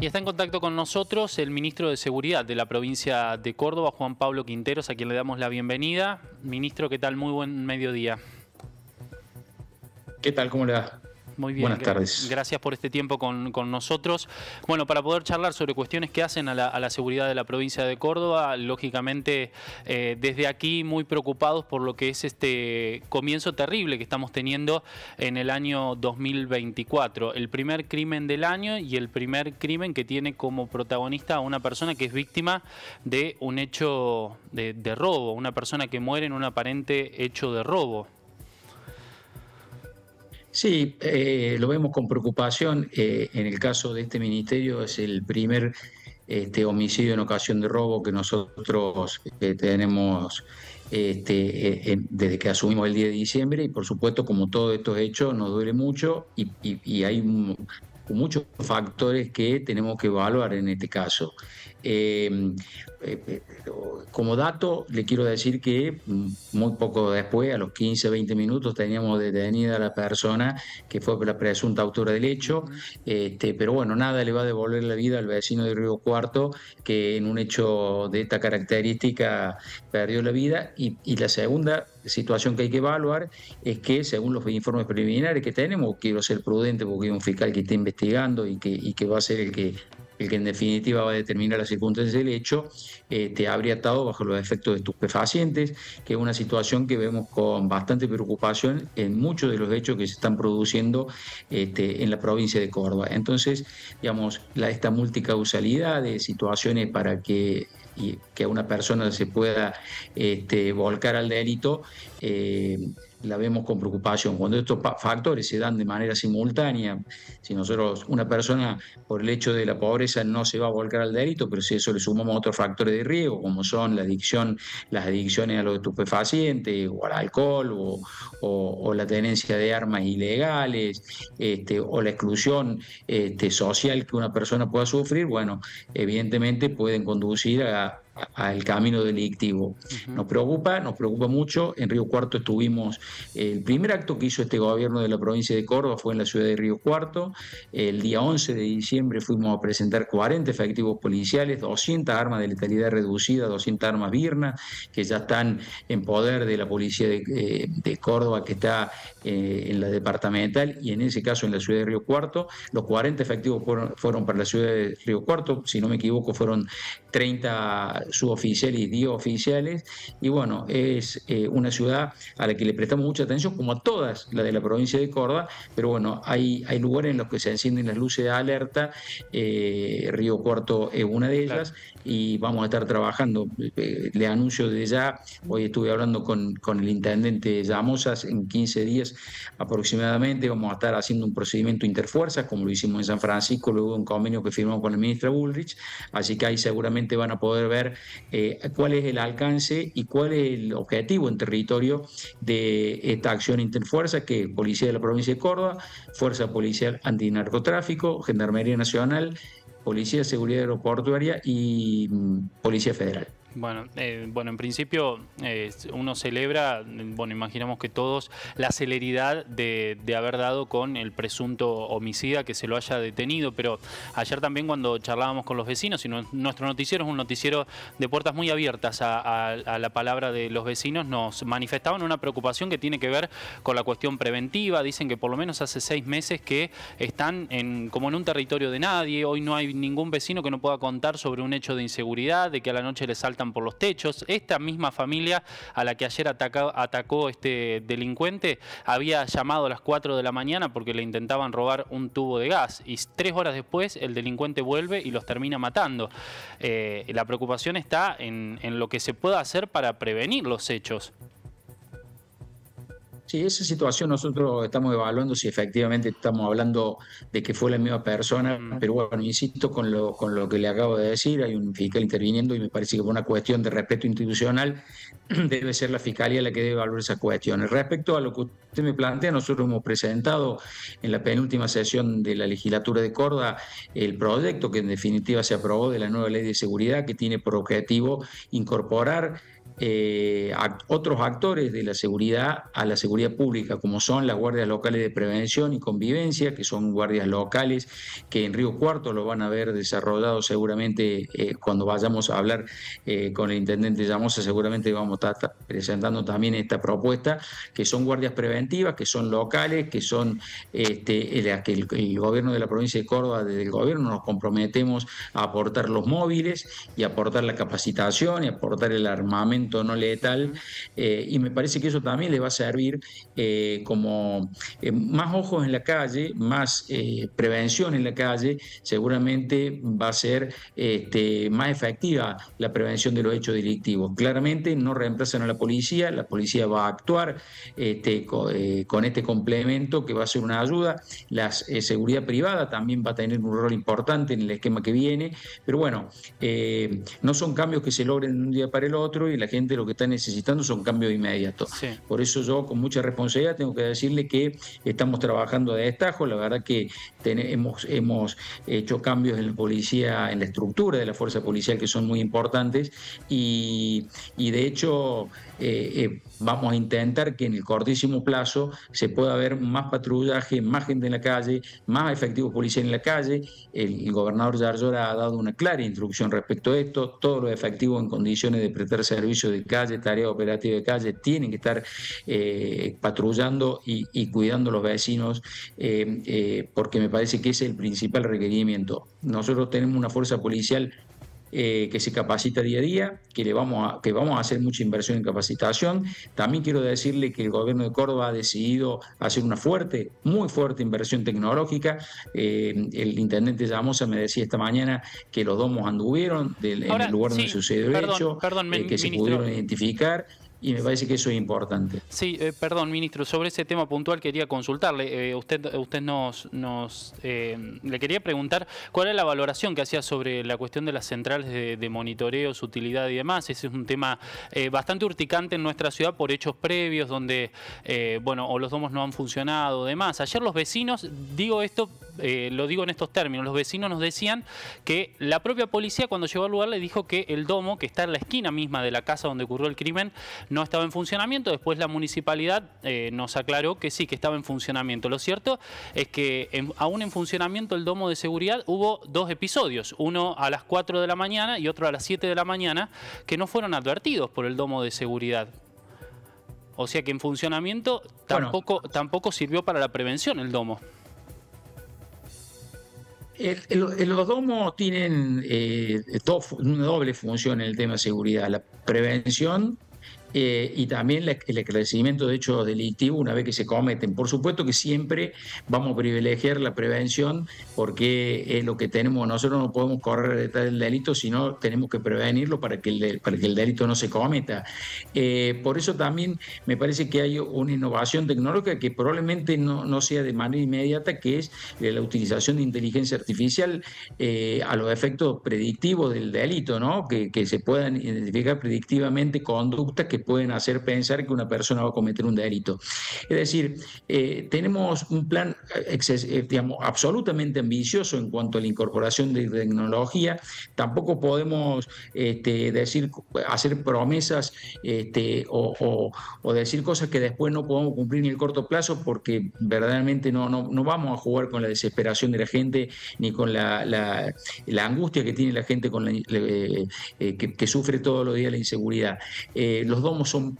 Y está en contacto con nosotros el ministro de Seguridad de la provincia de Córdoba, Juan Pablo Quinteros, a quien le damos la bienvenida. Ministro, ¿qué tal? Muy buen mediodía. ¿Qué tal? ¿Cómo le va? Muy bien. Buenas tardes. Gracias por este tiempo con, nosotros. Bueno, para poder charlar sobre cuestiones que hacen a la, seguridad de la provincia de Córdoba, lógicamente eh, desde aquí muy preocupados por lo que es este comienzo terrible que estamos teniendo en el año 2024. El primer crimen del año y el primer crimen que tiene como protagonista a una persona que es víctima de un hecho de, de robo, una persona que muere en un aparente hecho de robo. Sí, eh, lo vemos con preocupación. Eh, en el caso de este ministerio es el primer este, homicidio en ocasión de robo que nosotros eh, tenemos este, desde que asumimos el 10 de diciembre y por supuesto como todos estos hechos nos duele mucho y hay muchos factores que tenemos que evaluar en este caso. Eh, eh, como dato, le quiero decir que mm, muy poco después, a los 15, 20 minutos, teníamos detenida a la persona que fue la presunta autora del hecho, este, pero bueno, nada le va a devolver la vida al vecino de Río Cuarto, que en un hecho de esta característica perdió la vida. Y, la segunda situación que hay que evaluar es que, según los informes preliminares que tenemos, quiero ser prudente porque hay un fiscal que está investigando y que, y que va a ser el que el que en definitiva va a determinar las circunstancias del hecho, eh, te habría estado bajo los efectos de estupefacientes, que es una situación que vemos con bastante preocupación en muchos de los hechos que se están produciendo este, en la provincia de Córdoba. Entonces, digamos, la, esta multicausalidad de situaciones para que que una persona se pueda este, volcar al delito, eh, la vemos con preocupación. Cuando estos factores se dan de manera simultánea, si nosotros, una persona por el hecho de la pobreza no se va a volcar al delito, pero si eso le sumamos otros factores de riesgo, como son la adicción, las adicciones a los estupefacientes, o al alcohol, o, la tenencia de armas ilegales, este, o la exclusión este, social que una persona pueda sufrir, bueno, evidentemente pueden conducir a al camino delictivo. Nos preocupa, nos preocupa mucho. En Río Cuarto estuvimos, el primer acto que hizo este gobierno de la provincia de Córdoba fue en la ciudad de Río Cuarto. El día 11 de diciembre fuimos a presentar 40 efectivos policiales, 200 armas de letalidad reducida, 200 armas birnas, que ya están en poder de la policía de, eh, Córdoba, que está eh, en la departamental y en ese caso en la ciudad de Río Cuarto. Los 40 efectivos fueron, fueron para la ciudad de Río Cuarto, si no me equivoco, fueron 30 suboficiales y 10 oficiales. Y bueno, es eh, una ciudad a la que le prestamos mucha atención, como a todas las de la provincia de Córdoba, pero bueno, hay, hay lugares en los que se encienden las luces de alerta. Eh, Río Cuarto es una de ellas y vamos a estar trabajando. Eh, le anuncio de ya, hoy estuve hablando con, con el intendente Llamosas, en 15 días aproximadamente vamos a estar haciendo un procedimiento interfuerzas, como lo hicimos en San Francisco, luego un convenio que firmamos con el ministro Bullrich, así que ahí seguramente van a poder ver eh, cuál es el alcance y cuál es el objetivo en territorio de esta acción interfuerza, que es Policía de la Provincia de Córdoba, Fuerza Policial Antinarcotráfico, Gendarmería Nacional, Policía de Seguridad Aeroportuaria y mm, Policía Federal. Bueno, eh, bueno, en principio eh, uno celebra, bueno, imaginamos que todos, la celeridad de, haber dado con el presunto homicida que se lo haya detenido, pero ayer también cuando charlábamos con los vecinos, y nuestro noticiero es un noticiero de puertas muy abiertas a, la palabra de los vecinos, nos manifestaban una preocupación que tiene que ver con la cuestión preventiva, dicen que por lo menos hace seis meses que están en, como en un territorio de nadie, hoy no hay ningún vecino que no pueda contar sobre un hecho de inseguridad, de que a la noche le por los techos. Esta misma familia a la que ayer atacó este delincuente había llamado a las 4 de la mañana porque le intentaban robar un tubo de gas y tres horas después el delincuente vuelve y los termina matando. Eh, la preocupación está en, en lo que se pueda hacer para prevenir los hechos. Sí, esa situación nosotros estamos evaluando si efectivamente estamos hablando de que fue la misma persona, pero bueno, insisto con lo, con lo que le acabo de decir, hay un fiscal interviniendo y me parece que por una cuestión de respeto institucional debe ser la fiscalía la que debe evaluar esas cuestiones. Respecto a lo que usted me plantea, nosotros hemos presentado en la penúltima sesión de la legislatura de Córdoba el proyecto que en definitiva se aprobó de la nueva ley de seguridad que tiene por objetivo incorporar eh, otros actores de la seguridad a la seguridad pública, como son las guardias locales de prevención y convivencia, que son guardias locales que en Río Cuarto lo van a ver desarrollado seguramente eh, cuando vayamos a hablar eh, con el intendente Llamosa, seguramente vamos a estar presentando también esta propuesta, que son guardias preventivas, que son locales, que son este, el, que el, gobierno de la provincia de Córdoba, desde el gobierno nos comprometemos a aportar los móviles y aportar la capacitación y aportar el armamento no letal, eh, y me parece que eso también le va a servir como más ojos en la calle, más prevención en la calle, seguramente va a ser este, más efectiva la prevención de los hechos delictivos. Claramente no reemplazan a la policía, la policía va a actuar este, eh, con, este complemento que va a ser una ayuda. La eh, seguridad privada también va a tener un rol importante en el esquema que viene, pero bueno, eh, no son cambios que se logren de un día para el otro y la gente lo que está necesitando son cambios inmediatos. Por eso yo con mucha responsabilidad tengo que decirle que estamos trabajando de destajo, la verdad que hemos, hemos hecho cambios en la policía, en la estructura de la fuerza policial que son muy importantes. Y, de hecho eh, eh, vamos a intentar que en el cortísimo plazo se pueda ver más patrullaje, más gente en la calle, más efectivos policiales en la calle. El, gobernador Yarlora ha dado una clara instrucción respecto a esto. Todos los efectivos en condiciones de prestar servicio de calle, tarea operativa de calle, tienen que estar eh, patrullando y, cuidando a los vecinos, porque me parece que ese es el principal requerimiento. Nosotros tenemos una fuerza policial eh, que se capacita día a día, que, le vamos a, que vamos a hacer mucha inversión en capacitación. También quiero decirle que el gobierno de Córdoba ha decidido hacer una fuerte, muy fuerte inversión tecnológica. Eh, el intendente Llamosa me decía esta mañana que los domos anduvieron en el lugar donde sucedió el hecho, eh, que se pudieron identificar y me parece que eso es importante. Sí, eh, perdón, ministro, sobre ese tema puntual quería consultarle. Eh, usted usted nos, nos eh, le quería preguntar cuál es la valoración que hacía sobre la cuestión de las centrales de, monitoreo, su utilidad y demás. Ese es un tema bastante urticante en nuestra ciudad por hechos previos donde, bueno, o los domos no han funcionado, demás. Ayer los vecinos, digo esto, lo digo en estos términos, los vecinos nos decían que la propia policía cuando llegó al lugar le dijo que el domo, que está en la esquina misma de la casa donde ocurrió el crimen, no estaba en funcionamiento. Después la municipalidad eh, nos aclaró que sí, que estaba en funcionamiento. Lo cierto es que aún en funcionamiento el domo de seguridad hubo dos episodios, uno a las 4 de la mañana y otro a las 7 de la mañana, que no fueron advertidos por el domo de seguridad. O sea que en funcionamiento tampoco, tampoco sirvió para la prevención el domo. los domos tienen eh, una doble función en el tema de seguridad, la prevención eh, y también el esclarecimiento de hechos delictivos una vez que se cometen. Por supuesto que siempre vamos a privilegiar la prevención porque es lo que tenemos, nosotros no podemos correr detrás del delito, sino tenemos que prevenirlo para que el, para que el delito no se cometa. Eh, por eso también me parece que hay una innovación tecnológica que probablemente no, no sea de manera inmediata, que es la utilización de inteligencia artificial eh, a los efectos predictivos del delito, ¿no? que, que se puedan identificar predictivamente conductas que pueden hacer pensar que una persona va a cometer un delito. Es decir, eh, tenemos un plan eh, digamos, absolutamente ambicioso en cuanto a la incorporación de tecnología. Tampoco podemos este, decir, hacer promesas este, o, decir cosas que después no podemos cumplir en el corto plazo porque verdaderamente no, no, vamos a jugar con la desesperación de la gente ni con la, la, angustia que tiene la gente con eh, que, sufre todos los días la inseguridad. los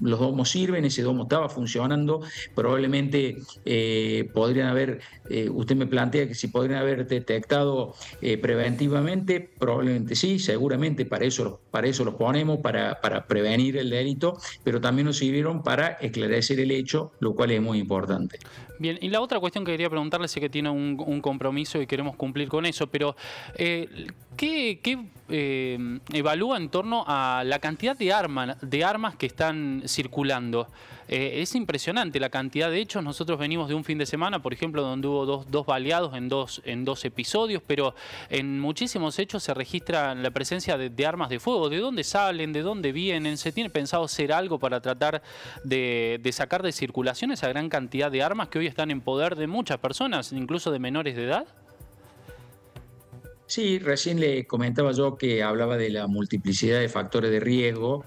los domos sirven, ese domo estaba funcionando, probablemente eh, podrían haber, eh, usted me plantea que si podrían haber detectado eh, preventivamente, probablemente sí, seguramente para eso, los ponemos, para prevenir el delito, pero también nos sirvieron para esclarecer el hecho, lo cual es muy importante. Bien, y la otra cuestión que quería preguntarle, sé que tiene un, compromiso y queremos cumplir con eso, pero ¿qué, evalúa en torno a la cantidad de, armas que están circulando. Eh, es impresionante la cantidad de hechos. Nosotros venimos de un fin de semana, por ejemplo, donde hubo dos, dos baleados en dos, en dos episodios, pero en muchísimos hechos se registra la presencia de, armas de fuego. ¿De dónde salen? ¿De dónde vienen? ¿Se tiene pensado hacer algo para tratar de sacar de circulación esa gran cantidad de armas que hoy están en poder de muchas personas, incluso de menores de edad? Sí, recién le comentaba yo que hablaba de la multiplicidad de factores de riesgo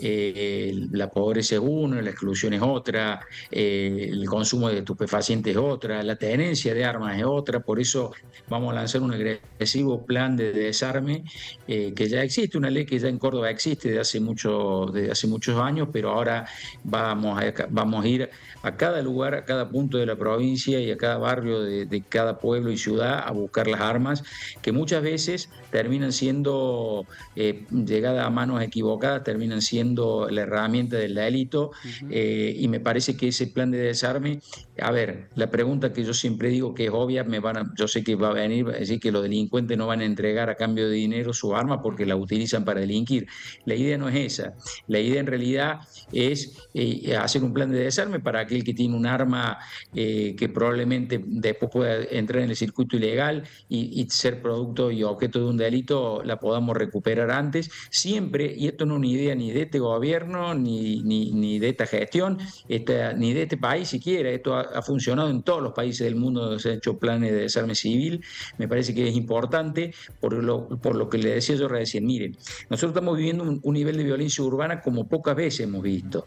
la pobreza es uno, la exclusión es otra, el consumo de estupefacientes es otra, la tenencia de armas es otra, por eso vamos a lanzar un agresivo plan de desarme que ya existe, una ley que ya en Córdoba existe desde hace, mucho, desde hace muchos años, pero ahora vamos a, vamos a ir a cada lugar, a cada punto de la provincia y a cada barrio de, cada pueblo y ciudad a buscar las armas que muchas veces terminan siendo eh, llegadas a manos equivocadas, terminan siendo la herramienta del delito eh, y me parece que ese plan de desarme, a ver, la pregunta que yo siempre digo que es obvia, me van a, yo sé que va a venir, a decir que los delincuentes no van a entregar a cambio de dinero su arma porque la utilizan para delinquir. La idea no es esa, la idea en realidad es eh, hacer un plan de desarme para aquel que tiene un arma eh, que probablemente después pueda entrar en el circuito ilegal y, ser producto y objeto de un delito, la podamos recuperar antes, siempre, y esto no es una idea ni de este gobierno, ni, ni, de esta gestión, ni de este país siquiera, esto ha, funcionado en todos los países del mundo donde se han hecho planes de desarme civil, me parece que es importante por lo, por lo que le decía yo recién, miren, nosotros estamos viviendo un, nivel de violencia urbana como pocas veces hemos visto.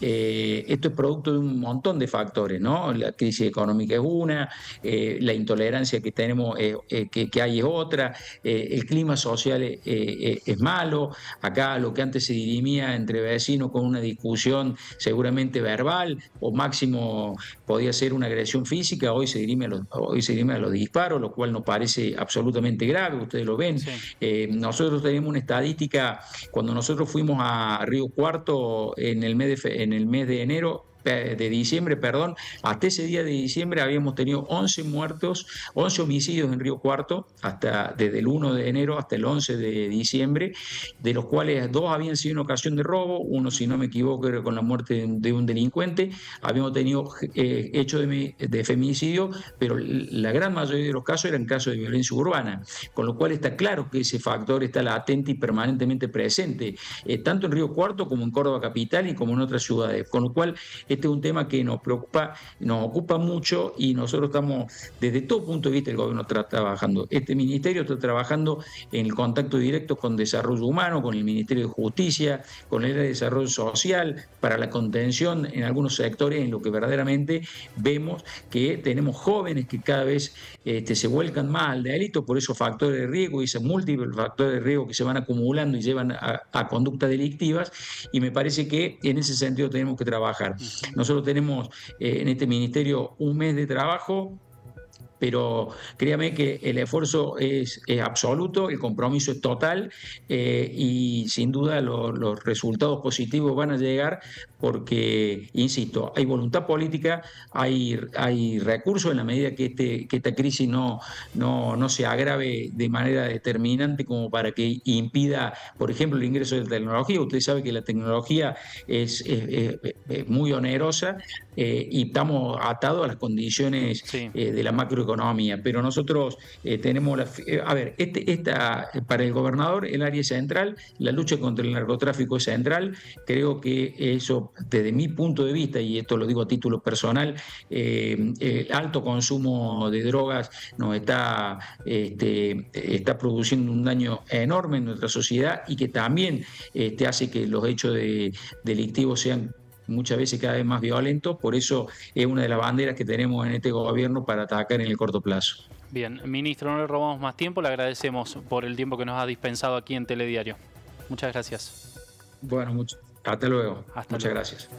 Eh, esto es producto de un montón de factores, ¿no? La crisis económica es una, eh, la intolerancia que tenemos, eh, que, hay es otra, el clima social es, malo, acá lo que antes se dirimía entre vecinos con una discusión seguramente verbal o máximo podía ser una agresión física, hoy se dirime a los, hoy se dirime a los disparos, lo cual nos parece absolutamente grave, ustedes lo ven. nosotros tenemos una estadística, cuando nosotros fuimos a Río Cuarto en el mes de, en el mes de enero, de diciembre, perdón, hasta ese día de diciembre habíamos tenido 11 muertos, 11 homicidios en Río Cuarto, hasta desde el 1 de enero hasta el 11 de diciembre, de los cuales dos habían sido en ocasión de robo, uno, si no me equivoco, era con la muerte de un delincuente, habíamos tenido eh, hechos de, femicidio, pero la gran mayoría de los casos eran casos de violencia urbana, con lo cual está claro que ese factor está latente y permanentemente presente, eh, tanto en Río Cuarto como en Córdoba Capital y como en otras ciudades, con lo cual este es un tema que nos preocupa, nos ocupa mucho y nosotros estamos, desde todo punto de vista, el gobierno está trabajando. Este ministerio está trabajando en el contacto directo con desarrollo humano, con el Ministerio de Justicia, con el área de desarrollo social, para la contención en algunos sectores en lo que verdaderamente vemos que tenemos jóvenes que cada vez este, se vuelcan más al delito por esos factores de riesgo y esos múltiples factores de riesgo que se van acumulando y llevan a, a conductas delictivas y me parece que en ese sentido tenemos que trabajar. Nosotros tenemos eh, en este ministerio un mes de trabajo pero créame que el esfuerzo es, absoluto, el compromiso es total eh, y sin duda los resultados positivos van a llegar porque, insisto, hay voluntad política, hay, hay recursos en la medida que, este, que esta crisis no, no, no se agrave de manera determinante como para que impida, por ejemplo, el ingreso de tecnología. Usted sabe que la tecnología es, muy onerosa eh, y estamos atados a las condiciones eh, de la macroeconomía, pero nosotros eh, tenemos la... a ver, este, esta, para el gobernador el área central, la lucha contra el narcotráfico es central, creo que eso desde mi punto de vista, y esto lo digo a título personal, el eh, alto consumo de drogas nos está, este, está produciendo un daño enorme en nuestra sociedad y que también este, hace que los hechos delictivos sean muchas veces cada vez más violentos, por eso es una de las banderas que tenemos en este gobierno para atacar en el corto plazo. Bien, ministro, no le robamos más tiempo, le agradecemos por el tiempo que nos ha dispensado aquí en Telediario. Muchas gracias. Bueno, mucho. Hasta luego. Muchas gracias.